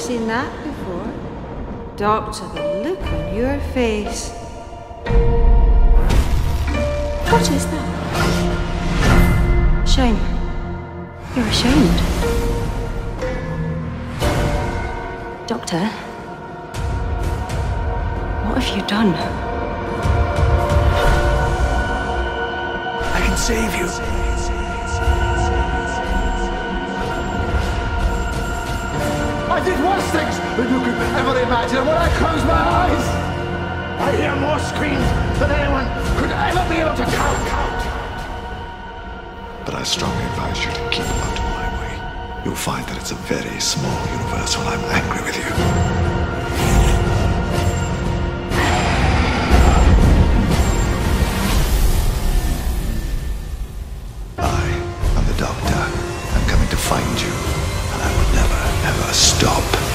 seen that before. Doctor, the look on your face. What is that? Shame. You're ashamed. Doctor, what have you done? I can save you. I did worse things than you could ever imagine. And when I close my eyes, I hear more screams than anyone could ever be able to count. But I strongly advise you to keep out of my way. You'll find that it's a very small universe when I'm angry with you. I am the Doctor. I'm coming to find you, stop.